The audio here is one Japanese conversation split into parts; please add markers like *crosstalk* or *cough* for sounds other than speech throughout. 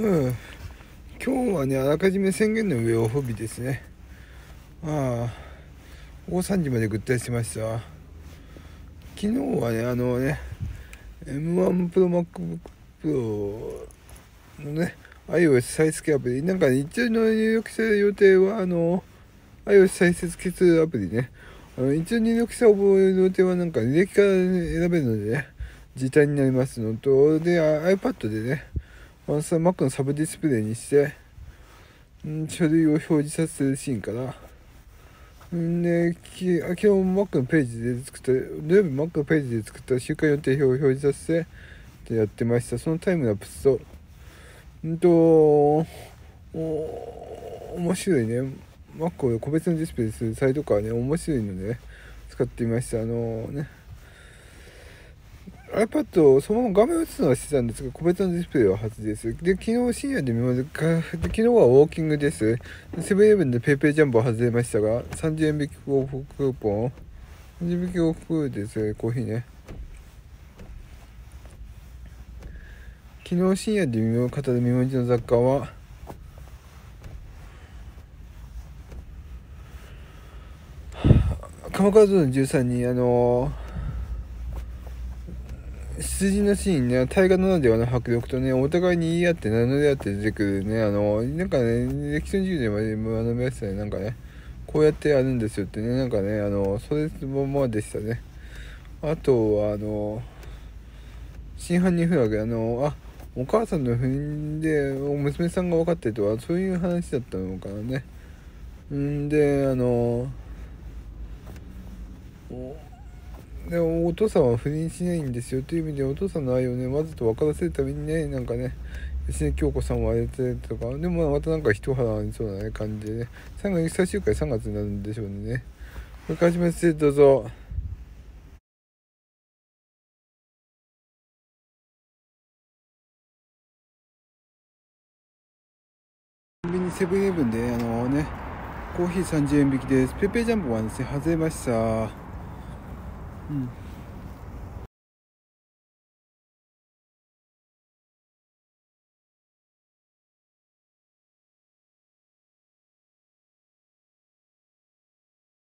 うん。今日はねあらかじめ宣言の上を不備ですね。ああ大3時までぐったりしました。昨日はねあのね M1 プロ MacBook Pro のね iOS 再付けアプリなんか、ね、一応の入力した予定はあの iOS 再設決アプリね。あの一応入力した覚えの予定はなんか履歴から選べるのでね時短になりますのとで iPad でねワンサ Mac のサブディスプレイにして、ん、書類を表示させるシーンから。んでき昨日 Mac のページで作った土曜日 Mac のページで作った週間予定表を表示させてやってました。そのタイムラプスとんと面白いね。Mac を個別のディスプレイするサイトカーね。面白いので、ね、使ってみました。あのね。iPad をそのまま画面を映すのはしてたんですが個別のディスプレイは初です。で昨日深夜で見ますか昨日はウォーキングです。セブンイレブンで PayPay ジャンボを外れましたが30円引きオフクーポン。30円引きオフです。コーヒーね。昨日深夜で見よう方で見文字の雑貨は *sighs* 鎌倉殿の13人あの羊のシーンね大河ならではの迫力とねお互いに言い合って名乗り合って出てくるねあのなんかね歴史の授業でも学びましたねなんかねこうやってやるんですよってねなんかねあのそれもまでしたね。あとはあの真犯人フラグあのあお母さんの不倫で娘さんが分かってとはそういう話だったのかなね。んであのでもお父さんは不倫しないんですよという意味でお父さんの愛をねわざと分からせるためにねなんかね吉根京子さんはあれてとか。でもまたなんか一腹ありそうな、ね、感じでね3月最終回3月になるんでしょうね。これから始めてどうぞ。コンビニセブンイレブンであのねコーヒー30円引きです。ペペジャンボはですね外れましたうん。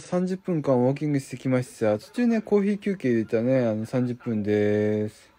30分間ウォーキングしてきました。途中ねコーヒー休憩入れたねあの30分です。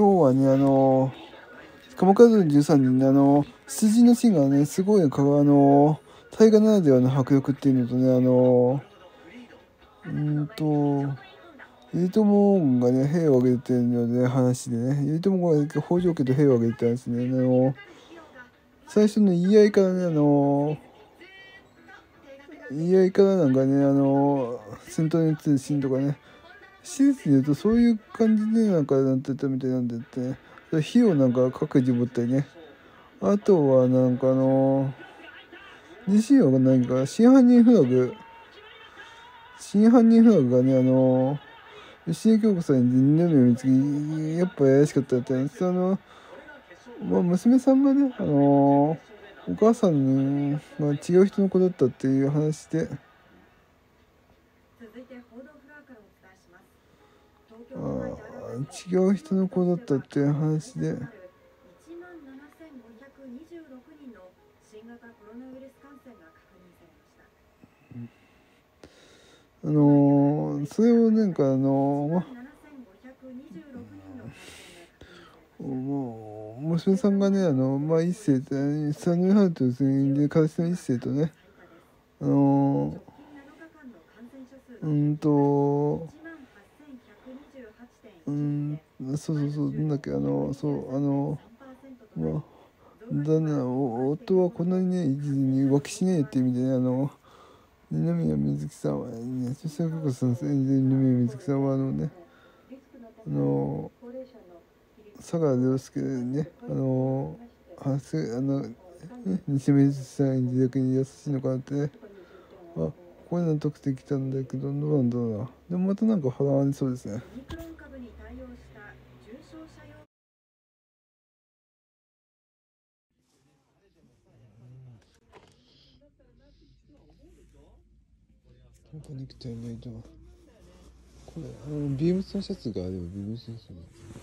今日はねあの鎌倉殿13人であの羊のシーンがねすごいあの大河ならではの迫力っていうのとねあのうんと頼朝がね兵を挙げてるので、ね、話でね頼朝が北条家と兵を挙げてたんですね。あの最初の言い合いからねあの言い合いからなんかねあの戦闘に移るシーンとかね施設に言うとそういう感じでなんかなってたみたいなんでって。火をなんか各自持ったりね。あとはなんかあの自身は何か真犯人フラグ。真犯人フラグがねあの吉井京子さんに二宮光やっぱ怪しかったって。その、まあ、娘さんがねあのお母さんが違う人の子だったっていう話で。違う人の子だったっていう話で。あのー、それをなんかあのー、もう娘さんがねあのまあ一世とサヌハルトで彼氏の一世とねあのー、うんとうん。そうそうそう。なんだっけあのそうあのまあ旦那夫はこんなにね浮気しねえって意味でねあの二宮水木さんはねそして過去さん演じる二宮水木さんはあのねあの佐川亮介ねあのあすあの西村さん演じる役に優しいのかなってね。あこういうの得てきたんだけどどうなんだろうな。でもまたなんか波乱ありそうですね。なんかネクタイないとこれあのビームスのシャツがあればビームスのシャツ